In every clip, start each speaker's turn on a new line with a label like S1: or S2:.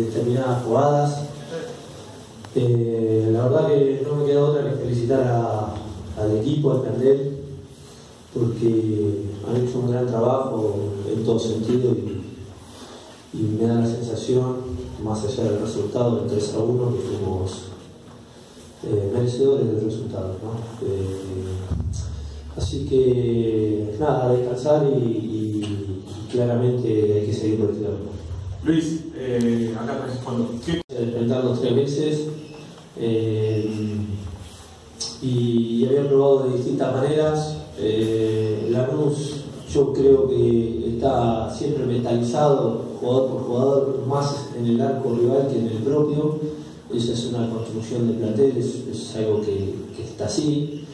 S1: determinadas jugadas. Eh, la verdad que no me queda otra que felicitar al equipo, al plantel, porque han hecho un gran trabajo en todo sentido y, me da la sensación, más allá del resultado del 3 a 1, que fuimos eh, merecedores del resultado. así que nada, descansar y, claramente hay que seguir por este camino.
S2: Luis, eh, acá cuando
S1: enfrentarnos tres veces eh, y, había probado de distintas maneras. Eh, Lanús yo creo que está siempre mentalizado jugador por jugador más en el arco rival que en el propio. Esa es una construcción de plantel, es, algo que, está así.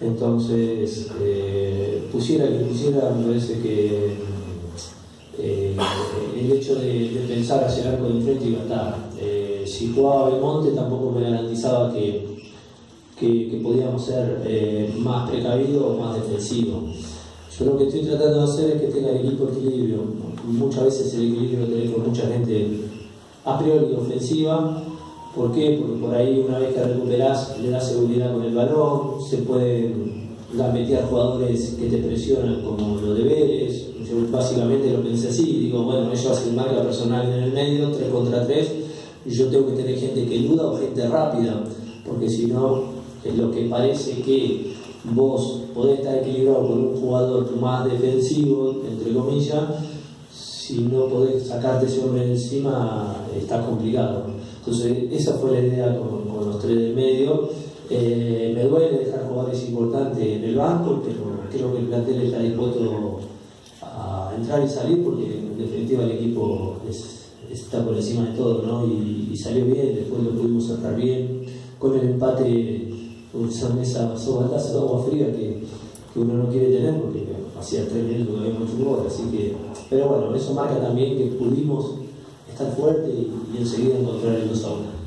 S1: Entonces, eh, pusiera que pusiera, me parece que eh, el hecho de, pensar hacia el arco de enfrente iba a estar. Eh, si jugaba Belmonte tampoco me garantizaba que, que, podíamos ser eh, más precavidos o más defensivos. Yo lo que estoy tratando de hacer es que tenga el equipo equilibrio. Muchas veces el equilibrio lo tenés con mucha gente a priori ofensiva. ¿Por qué? Porque por ahí una vez que recuperás le das seguridad con el balón, se pueden meter jugadores que te presionan como los deberes, yo básicamente lo pensé así, digo, bueno, ellos hacen marca personal en el medio, 3 contra 3, y yo tengo que tener gente que duda o gente rápida, porque si no, es lo que parece que vos podés estar equilibrado con un jugador más defensivo, entre comillas, si no podés sacarte ese hombre encima, está complicado. Entonces, esa fue la idea con, los tres del medio. Eh, me duele dejar jugadores importantes en el banco, pero creo que el plantel está dispuesto a entrar y salir porque en definitiva el equipo está por encima de todo ¿no? y, salió bien, después lo pudimos cerrar bien con el empate son esas sobatazas de agua fría que, uno no quiere tener porque hacía tres minutos que habíamos hecho gol, así que pero bueno, eso marca también que pudimos estar fuerte y, y enseguida encontrar el 2 a 1.